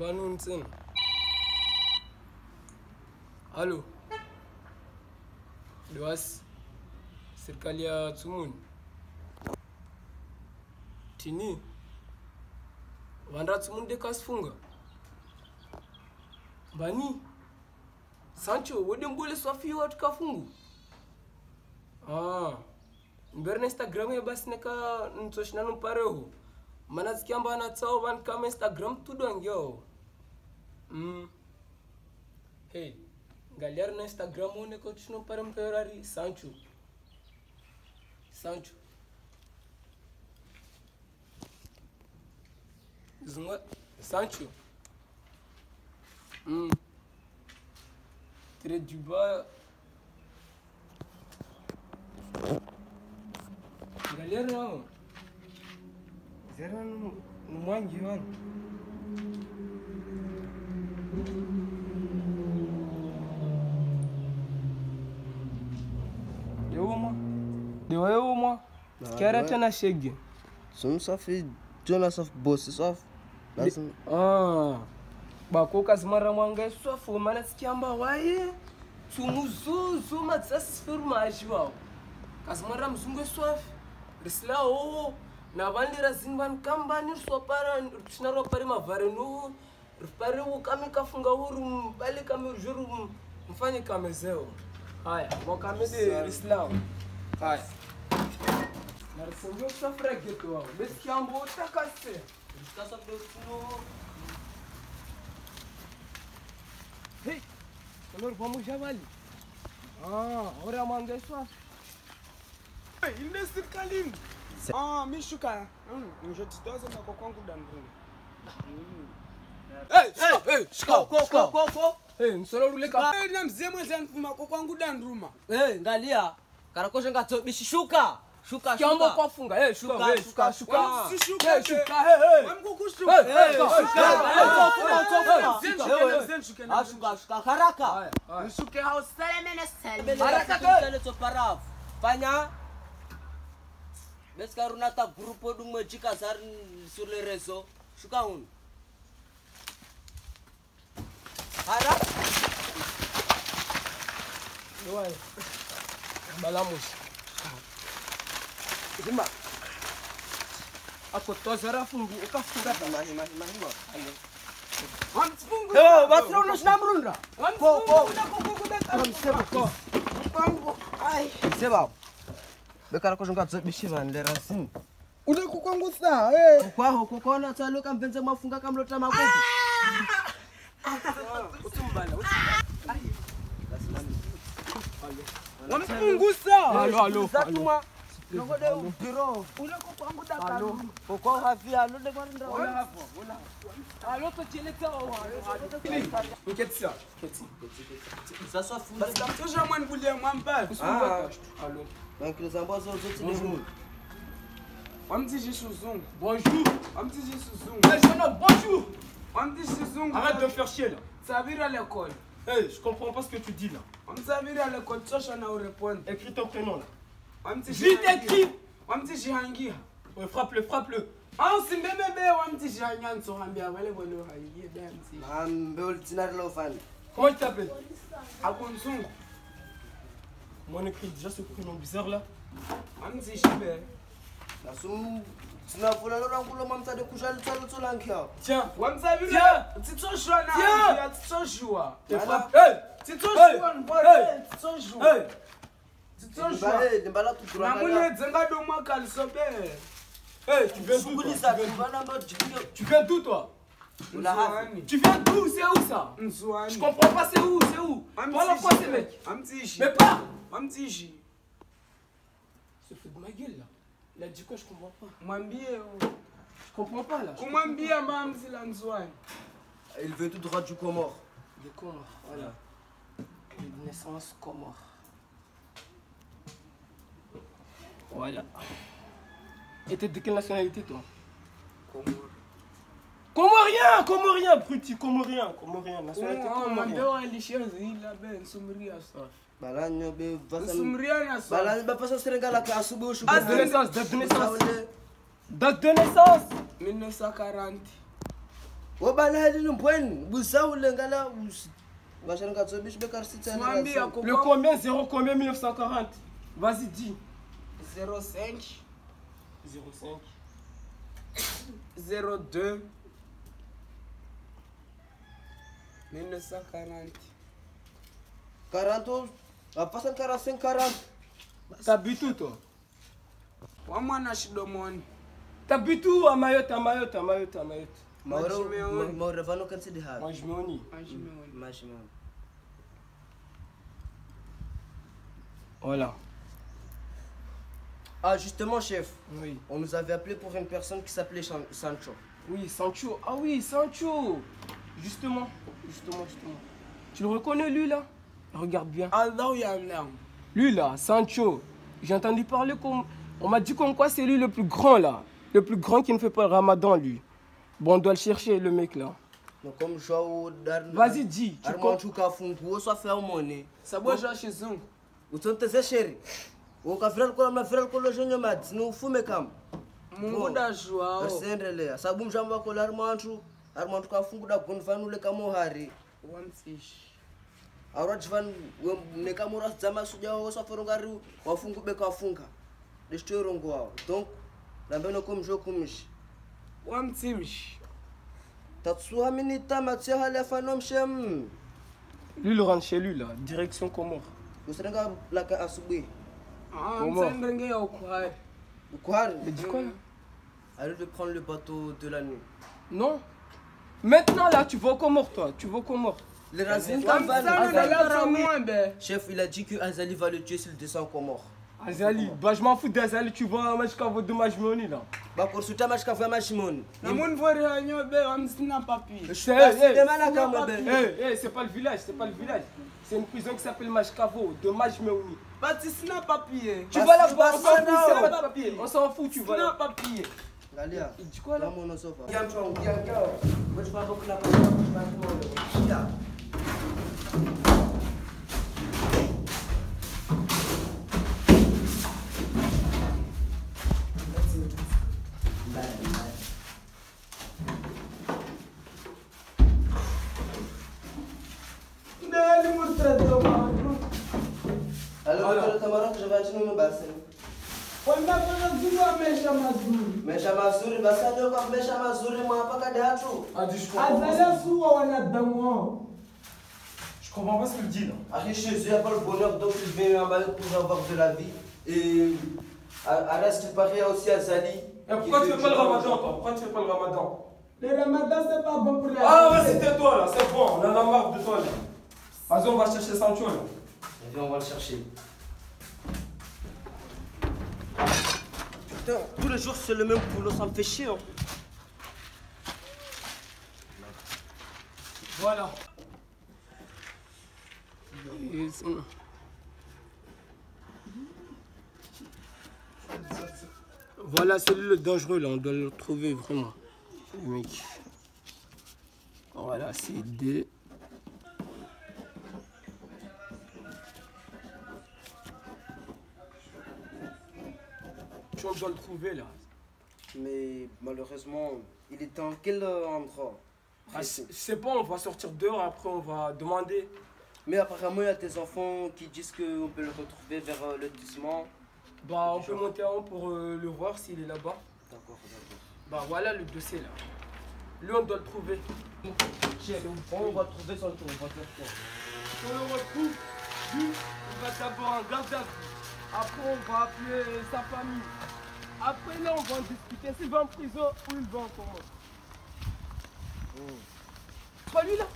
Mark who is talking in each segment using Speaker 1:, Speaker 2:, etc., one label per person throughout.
Speaker 1: Banunțin. Alo. Duas. Serikali ya Tsumuni. Tini. Vandatsumu ndekasifunga. Bani. Sancho, wedembole swafiwa tukafungu. Ah. Instagram ya bas neka pareho, mana tsikiamba na tsao vanhu kam instagram tudwangeho Hum. Hey, galera no Instagram onde que eles não param para Sancho. Sancho. Zunga. Sancho. Mm. Hum. Tire de bar. Galera não. Zero no, no mangue, mano. Kera tena shege.
Speaker 2: Som safi jona saf bosi saf. Nasin.
Speaker 1: Ah. Bakoka zimara mwanga swafu mana sikiamba waye. Tumuzuzu matsasi firma ajiwawo. Kazimara mzungu swafu. Risilawo navandira zini vanhu kambani risopara richinaropari mavhare nowo ripari ukami kafunga uri mbale kami zviri mufani kamezewo haya mwakamidi risilawo haya narsingo kusafurageti wawe besikia mbo utakase utakasafurageti Hey, senhor, vamos já vale. Ah, ora manda isso.
Speaker 3: Hey, Ah, sirkalini. Ah, mishuka. já na kwa kwangu dandruni.
Speaker 1: Hey, hey, hey, shika. Ko ko ko ko. Hey,
Speaker 3: msolo ruleka. Hey, namzemwe zanifuma kwa kwangu dandruma.
Speaker 4: Hey, ngalia. Karakosha ngatobishishuka shuka
Speaker 1: kiambo kwafunga hey shuka hey shuka
Speaker 4: shuka
Speaker 1: hey shuka hey
Speaker 3: wamkukushuka
Speaker 1: hey
Speaker 4: shuka kwafunga
Speaker 1: kwafunga
Speaker 4: zenshuke
Speaker 1: ashuka
Speaker 4: shuka haraka
Speaker 3: nishuke hausalemene selmene
Speaker 4: haraka kale tsoparafu panya bes karuna ta grupo dumwe chika sar sur le réseau shuka hun haraka
Speaker 1: Doai. Balamushi. ndima. Ako tozera fungu ukafunga
Speaker 2: vasirauno chinamurundra sevavo bekarako
Speaker 3: zvingadzobishivhanilera sini uda kukongosa
Speaker 4: kwaho kokaona tsali ukamvenza mafunga kamlota
Speaker 3: makoto wamfungusa mwambali
Speaker 1: Bonjour. jeune Arrête de faire chier là.
Speaker 3: sabira lekole
Speaker 1: Hey, je comprends pas ce que tu dis là.
Speaker 3: wamsabira lekole tosha na ureponde
Speaker 1: Écris ton prénom là.
Speaker 3: Wamtishi
Speaker 1: Vite
Speaker 3: hangia.
Speaker 1: écris.
Speaker 3: wamtishihangia
Speaker 1: Ouais, frappe-le, frappe-le.
Speaker 3: awusimbebebe wamtishihangia nsohambia vale vole hangie dansi
Speaker 2: Mambe ulitsina lo fani?
Speaker 1: Comment tu t'appelles
Speaker 3: akunsungu
Speaker 1: Comment on écrit déjà ce prénom bizarre là
Speaker 3: wamtishibe
Speaker 2: Nasum sinafuna lo rangulo mamtsade kushali tsalo tsolankhya.
Speaker 1: Tiens.
Speaker 3: wamsabira titsoshwa
Speaker 1: Tiens.
Speaker 3: na titsoshwa
Speaker 1: T'es
Speaker 2: Voilà.
Speaker 1: frappé. Hey
Speaker 3: titsoshwa
Speaker 1: Hey.
Speaker 3: mbole titsoshwa
Speaker 1: Hey
Speaker 3: titsoshwa
Speaker 2: Mbale mbala tudura.
Speaker 3: namunedze ngadomwa kalisobe
Speaker 1: Hey, tu viens d'où
Speaker 2: Kulisa
Speaker 1: Tu viens-. Tu d'où toi? Tu viens d'où C'est où ça? Je comprends pas, c'est où C'est où? Voilà quoi ces mecs Mais pas. Se fait de ma gueule là. Il a dit quoi Je comprends pas.
Speaker 3: mwambie
Speaker 1: Je comprends pas là.
Speaker 3: kumwambia mamzila nzuani
Speaker 2: Il veut tout droit du Comore.
Speaker 1: Des Comores, voilà. De naissance Comore. Voilà. Et t'es de quelle nationalité toi Comorien Comorien Bruti, Comorien Comorien, nationalité Comorien.
Speaker 3: walishazila be
Speaker 2: vasa.
Speaker 1: Date de naissance, date de naissance. Date de naissance
Speaker 3: 1940
Speaker 2: wobana halini mbweni busaule ngala ngashani katsobishi
Speaker 3: Simwambia
Speaker 2: bekarisitsani
Speaker 1: Le combien 0 combien 1940 Vas-y, dis.
Speaker 3: 05
Speaker 1: 05
Speaker 3: 02 1940
Speaker 2: 40 apasany karaha cinq
Speaker 1: quarante tabitu tá
Speaker 3: to wamwana shidomoni
Speaker 1: tabitu tá amayota amayota amayota amayota
Speaker 3: maura
Speaker 2: vano kansidi ha
Speaker 1: majmeoni
Speaker 3: majmeoni
Speaker 2: majmeoni
Speaker 1: Olha.
Speaker 2: Ah justement chef
Speaker 1: Oui.
Speaker 2: on nous avait appelé pour une personne qui s'appelait Sancho
Speaker 1: Oui, Sancho. Ah oui, Sancho. Justement, justement, justement. Tu le reconnais, lui, là? Regarde bien.
Speaker 3: Allah yamlam
Speaker 1: Lui, là, Sancho. J'ai entendu parler comme... On m'a dit comme quoi c'est lui le plus grand, là. Le plus grand qui ne fait pas le ramadan, lui. Bon, on doit le chercher, le mec, là.
Speaker 2: donc comme joao dar
Speaker 1: Vas-y, dis. Tu comptes
Speaker 2: kafunguo swafe umone
Speaker 3: sabo zwa xizungu
Speaker 2: utsonteze sheri ukavira likola mnavira likolo zhenye madzi ni ufume kama
Speaker 3: mungu dazwawo
Speaker 2: asiendelea sabu mzhambo wakola arimo anthu arimo anthu kafunguda gonfanule kamohari
Speaker 3: wamfishi
Speaker 2: aurativan nekamura dzama suja wawo swaferongari wafungu beka wafunga deshitoirongo wawo donc lambenoko kumishi
Speaker 3: wamtsimshi
Speaker 2: tatsuha minita matsia hali afano mshem.
Speaker 1: Lui, il rentre chez lui, là. Direction Comore.
Speaker 2: usirenga laka asubuhi
Speaker 1: Comment
Speaker 3: ya ukhwari
Speaker 2: ukwari
Speaker 1: Mais dis quoi, là
Speaker 2: allez de prendre le bateau de la nuit
Speaker 1: Non. Maintenant, là, tu vas au Comore, toi. Tu vas au Comore.
Speaker 2: les razines
Speaker 3: wamtsana nalasa ng'ombe
Speaker 2: chef il a dit que Azali va le tuer s'il descend en Comore
Speaker 1: Azali. Bah, je m'en fous d'Azali. Tu jusqu'à vos dommages, Moni, là.
Speaker 2: Mashikavu ya mashimoni
Speaker 3: namunivoriha nyobe wamsina papi
Speaker 1: C'est
Speaker 2: Demana kama be.
Speaker 1: pas le village, c'est pas le village. C'est une prison qui s'appelle Mashkavo, de Majmeouni.
Speaker 3: bati sina papie
Speaker 1: Tu vas
Speaker 2: Basi,
Speaker 1: on pas papier. On s'en fout, tu vas là. Il dit quoi là.
Speaker 2: Wewe chukua je vais acheter une basse.
Speaker 3: wandafanazuwamesha mazuri?
Speaker 2: Mesha mazuri, basi ndio kwa mesha mazuri mwapaka datu.
Speaker 1: Ah, dis, je comprends pas.
Speaker 3: azali suwa wanadamu wao
Speaker 1: Je comprends pas ce qu'il dit là.
Speaker 2: Après, chez eux, il n'y a pas le bonheur, donc vient en Mali pour avoir de la vie. Et reste, il paraît aussi à Zali.
Speaker 1: Et pourquoi tu fais pas le ramadan toi? Pourquoi tu fais pas le ramadan?
Speaker 3: Le ramadan c'est pas bon pour la
Speaker 1: Ah, vas-y, tais-toi là, c'est bon, on en a marre de toi là. Vas-y, on va chercher Sancho là.
Speaker 2: Viens, on va le chercher. Tous les jours, c'est le même boulot, ça me fait chier. Hein.
Speaker 1: Voilà. Voilà, c'est le dangereux là, on doit le trouver vraiment. Voilà, c'est D. On doit le trouver là.
Speaker 2: Mais malheureusement, il est dans quel euh, endroit?
Speaker 1: Ah, c'est bon, on va sortir dehors, après on va demander.
Speaker 2: Mais apparemment, il y a des enfants qui disent qu'on peut le retrouver vers euh, le lotissement.
Speaker 1: Bah, on peut monter en haut pour euh, le voir s'il est là-bas.
Speaker 2: D'accord, d'accord.
Speaker 1: Bah, voilà le dossier là. Lui, on doit le trouver.
Speaker 2: On va trouver son tour, on va faire quoi?
Speaker 1: On le retrouve, lui, il va d'abord en garde à. Après, on va appeler sa famille. Après, là, on va en discuter. S'il va en prison ou il va en coma. C'est pas lui là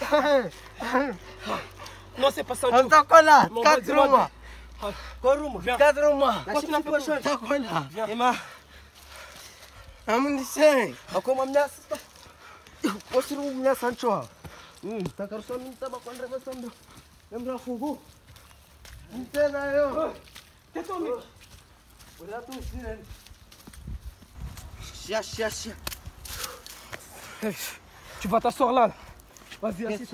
Speaker 1: Non, c'est pas ça.
Speaker 2: Antakola,
Speaker 1: Mon gars, dis-moi,
Speaker 2: mois.
Speaker 1: Ah,
Speaker 2: Koruma,
Speaker 1: Viens.
Speaker 2: 4 mois.
Speaker 1: Toi, tu n'as pas besoin.
Speaker 2: Takola.
Speaker 1: Viens.
Speaker 2: Ema. Amunise. Akoma mnyasa. Osiru mnyasa anchoa. Mm, takarso minta bakwandra basando. Yamra fungu. Mtena yo.
Speaker 1: Tais-toi, mec.
Speaker 2: Chia, chia, chia.
Speaker 1: Hey, tu vas t'asseoir là. là. Vas-y,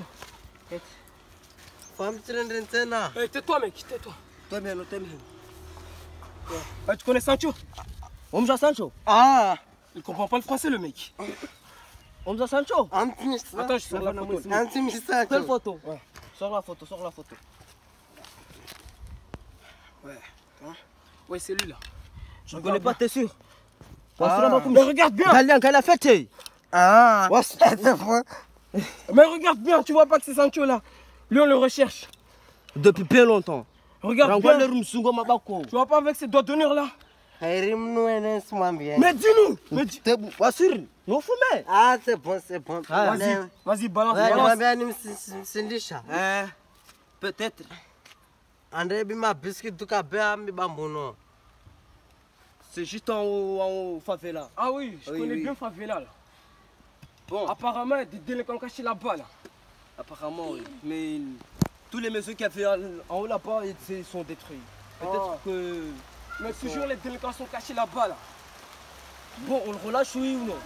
Speaker 1: Hey, tais-toi, mec, tais-toi.
Speaker 2: Toi meno, toi meno.
Speaker 1: Ah, tu connais Sancho?
Speaker 2: Omza Sancho?
Speaker 3: Ah.
Speaker 1: Il comprend pas le français, le mec.
Speaker 2: Omza Sancho?
Speaker 3: Antimisa
Speaker 1: Attends, je sors la photo.
Speaker 2: Quelle
Speaker 3: antimisacho
Speaker 2: photo? Sors la photo, sors la photo.
Speaker 1: Ouais, c'est lui là.
Speaker 2: Je ne connais pas, t'es sûr?
Speaker 3: Ah.
Speaker 1: Mais regarde bien.
Speaker 2: Galien, quelle a fête
Speaker 3: ah.
Speaker 2: Ouais, c'est-
Speaker 1: Mais regarde bien, tu vois pas que c'est Sancho là Lui, on le recherche.
Speaker 2: Depuis bien longtemps.
Speaker 1: Regarde bien. Tu vois pas avec ses doigts d'honneur là
Speaker 3: simwambie
Speaker 1: Mais dis-nous Mais dis...
Speaker 2: Tebu, wasir, no fume.
Speaker 3: ah c'est bon c'est bon
Speaker 2: Ah,
Speaker 1: Vas-y, vas-y, balance, balance.
Speaker 2: Eh, peut-être.
Speaker 3: andebi mabhiski tukabea mibambuno
Speaker 2: C'est juste en haut, en haut, favela.
Speaker 1: Ah oui, je
Speaker 2: Oui,
Speaker 1: connais
Speaker 2: oui.
Speaker 1: bien Favela là.
Speaker 2: Bon,
Speaker 1: Apparemment, il y a des délinquants cachés là-bas là.
Speaker 2: apparemment, oui. Mais tous les maisons qu'il y avait en haut là-bas, ils sont détruits. Peut-être
Speaker 1: Ah.
Speaker 2: que.
Speaker 1: Mais toujours les délinquants sont cachés là-bas là.
Speaker 2: Bon, on le relâche, oui ou non?